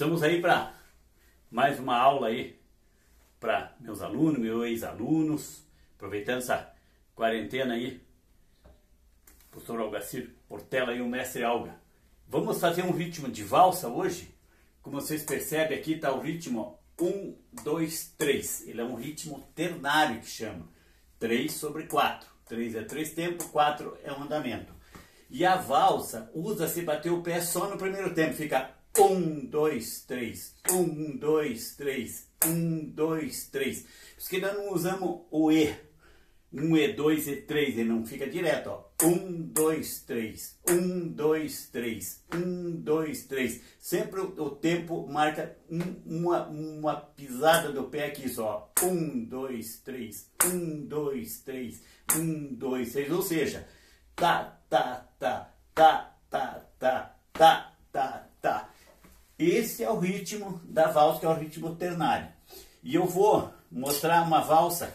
Estamos aí para mais uma aula aí para meus alunos, meus ex-alunos, aproveitando essa quarentena aí, professor Algacir Portela e o mestre Alga. Vamos fazer um ritmo de valsa hoje? Como vocês percebem aqui está o ritmo 1, 2, 3. Ele é um ritmo ternário que chama. 3 sobre 4. 3 é 3 tempo, 4 é um andamento. E a valsa usa-se bater o pé só no primeiro tempo. Fica 1, 2, 3. 1, 2, 3. 1, 2, 3. Por isso que nós não usamos o E. 1 E2 E3, ele não fica direto, ó. 1, 2, 3. 1, 2, 3. 1, 2, 3. Sempre o, tempo marca um, uma, uma pisada do pé aqui só. 1, 2, 3. 1, 2, 3. 1, 2, 3. Ou seja, tá, tá, tá, tá, tá, tá, tá, tá, tá. Esse é o ritmo da valsa, que é o ritmo ternário. E eu vou mostrar uma valsa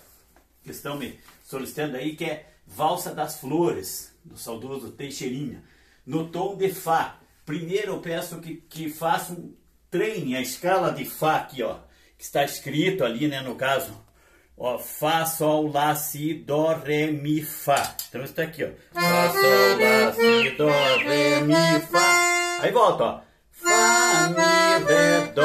que estão me solicitando aí, que é Valsa das Flores, do saudoso Teixeirinha, no tom de Fá. Primeiro eu peço que, que façam, treinem a escala de Fá aqui, ó, que está escrito ali, né, no caso, ó, Fá, Sol, Lá, Si, Dó, Ré, Mi, Fá. Então está aqui, ó, Fá, Sol, Lá, Si, Dó, Ré, Mi, Fá. Aí volta, ó, Dó,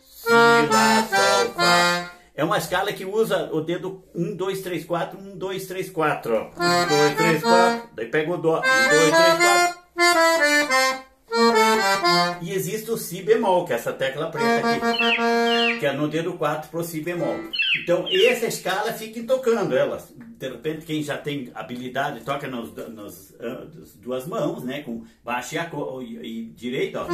Si, Lá, Sol, Fá. É uma escala que usa o dedo 1, 2, 3, 4, 1, 2, 3, 4. 1, 2, 3, 4. Daí pega o Dó. 1, 2, 3, 4. E existe o Si bemol, que é essa tecla preta aqui. Que é no dedo 4 pro Si bemol. Então, essa escala fiquem tocando elas. De repente, quem já tem habilidade, toca nas duas mãos, né? Com baixo e, a, e, e direito, ó.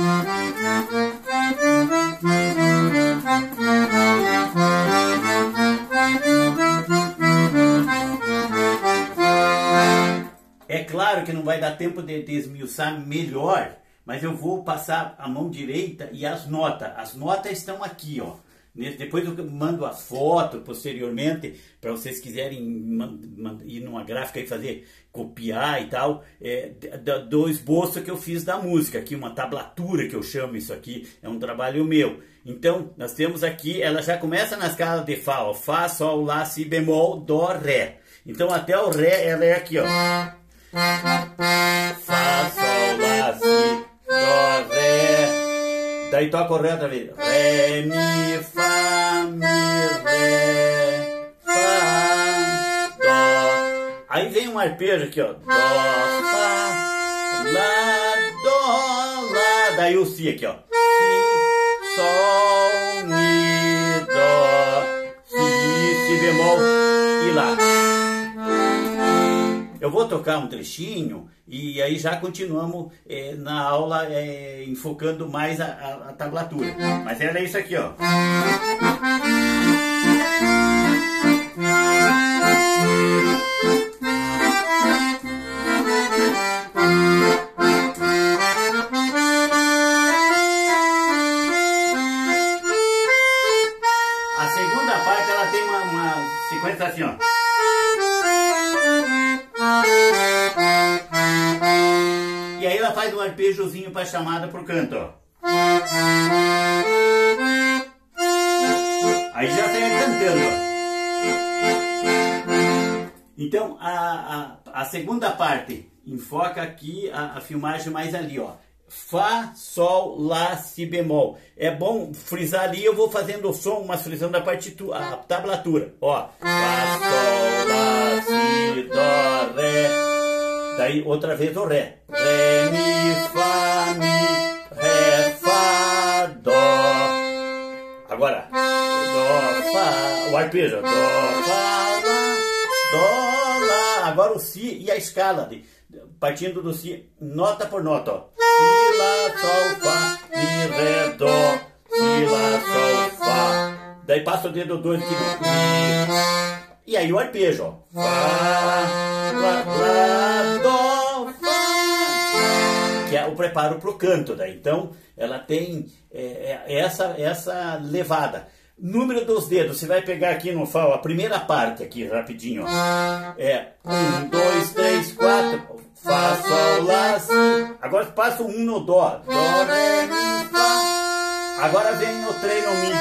É claro que não vai dar tempo de, de esmiuçar melhor, mas eu vou passar a mão direita e as notas. As notas estão aqui, ó. Depois eu mando a foto posteriormente para vocês quiserem ir numa gráfica e fazer copiar e tal. É, do esboço que eu fiz da música. Aqui uma tablatura que eu chamo isso aqui. É um trabalho meu. Então nós temos aqui ela já começa na escala de fá ó, fá sol lá si bemol dó ré. Então até o ré ela é aqui ó. Fá Daí toca o ré outra vez. Ré, mi, fá, mi, ré, fá, dó. Aí vem um arpejo aqui, ó. Dó, fá, lá, dó, lá. Daí o si aqui, ó. Si, sol, Eu vou tocar um trechinho e aí já continuamos é, na aula é, enfocando mais a, a, a, tablatura. Mas era isso aqui, ó. A segunda parte ela tem uma, uma sequência assim, ó. Faz um arpejozinho para chamada pro canto, ó. Aí já sai cantando, ó. Então a, a, a segunda parte enfoca aqui a, a filmagem mais ali, ó. Fá, Sol, Lá, Si bemol. É bom frisar ali, eu vou fazendo o som, mas frisando a partitura, a tablatura. Ó, Fá, Sol, Lá, Si, Dó, Ré. Daí outra vez o Ré. Ré, Mi, Fá, Mi, Ré, Fá, Dó. Agora, Dó, Fá, o arpejo. Dó, Fá, Lá, Dó, Lá. Agora o Si e a escala de partindo do Si, nota por nota, ó. Si, Lá, Sol, Fá, Mi, Ré, Dó, Si, Lá, Sol, Fá. Daí passa o dedo 2 aqui, Mi. E aí o arpejo, ó. Fá, Lá, Lá. Que é o preparo pro canto, daí. Então, ela tem é, essa, essa levada. Número dos dedos, você vai pegar aqui no Fá, a primeira parte aqui, rapidinho. É, um, dois, três, quatro, Fá, Sol, Lá, Si. Agora passa um no Dó. Dó, Ré, Mi, Fá. Agora vem o treino Mi.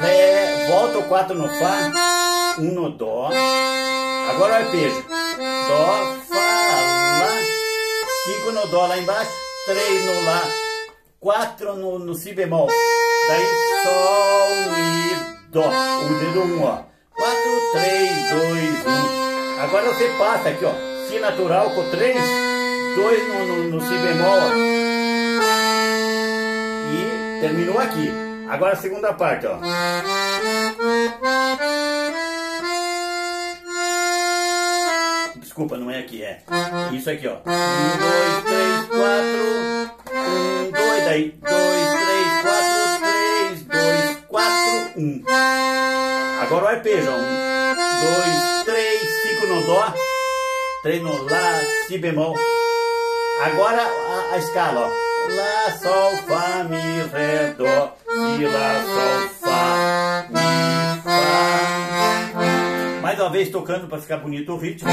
Ré, volta o 4 no Fá, 1 um no Dó. Agora o arpejo. Dó. 5 no Dó lá embaixo, 3 no Lá, 4 no, no Si bemol. Daí Sol, Mi, Dó. O dedo 1, um, ó. 4, 3, 2, 1. Agora você passa aqui, ó. Si natural com 3, 2 no, no, no Si bemol, ó. E terminou aqui. Agora a segunda parte, ó. Desculpa, não é aqui, é isso aqui, ó. Um, dois, três, quatro. Um, dois, daí. Dois, três, quatro, três, dois, quatro, um. Agora o arpejo, ó. Um, dois, três, cinco no dó. Três no lá, si bemol. Agora a, a escala, ó. Lá, Sol, Fá, Mi, Ré, Dó, Si, Lá, Sol, uma vez tocando para ficar bonito o ritmo.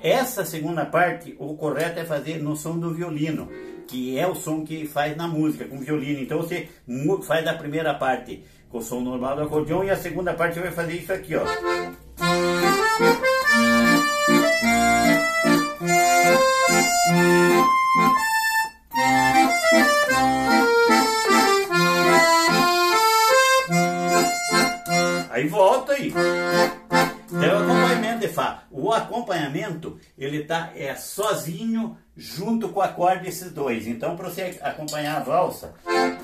essa segunda parte, o correto é fazer no som do violino, que é o som que faz na música, com violino. Então você faz a primeira parte com o som normal do acordeão e a segunda parte você vai fazer isso aqui, ó. De Fá. O acompanhamento, ele tá é, sozinho, junto com o acorde desses dois. Então, para você acompanhar a valsa,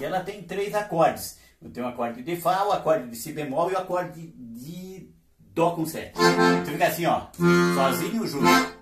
ela tem três acordes. Tem o acorde de Fá, o acorde de Si bemol e o acorde de Dó com Sé. Então fica assim, ó. Sozinho, junto.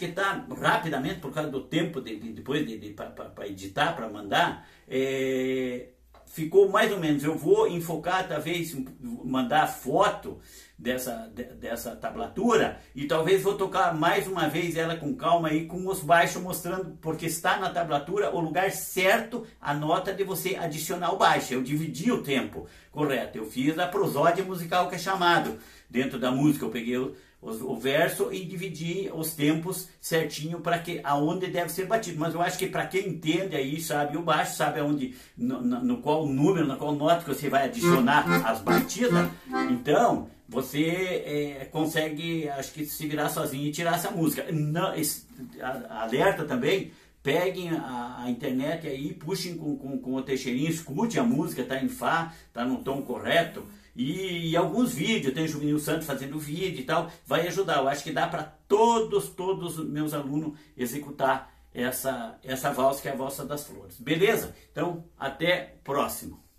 Que está rapidamente, por causa do tempo de, de depois de, de para editar, para mandar, é, ficou mais ou menos. Eu vou enfocar, talvez, mandar foto dessa, de, dessa tablatura e talvez vou tocar mais uma vez ela com calma e com os baixos mostrando, porque está na tablatura o lugar certo, a nota de você adicionar o baixo. Eu dividi o tempo, correto. Eu fiz a prosódia musical que é chamado. Dentro da música eu peguei o, verso e dividir os tempos certinho para que aonde deve ser batido. Mas eu acho que para quem entende aí, sabe o baixo, sabe aonde, no, no, qual número, na qual nota que você vai adicionar as batidas, então você é, consegue, acho que se virar sozinho e tirar essa música. Não, esse, alerta também, peguem a, a, internet aí, puxem com, com, com o Teixeirinho, escute a música, tá em Fá, tá no tom correto. E, e, alguns vídeos, tem o Juvenil Santos fazendo vídeo e tal, vai ajudar. Eu acho que dá para todos, todos os meus alunos executar essa, essa valsa que é a valsa das flores. Beleza? Então, até próximo.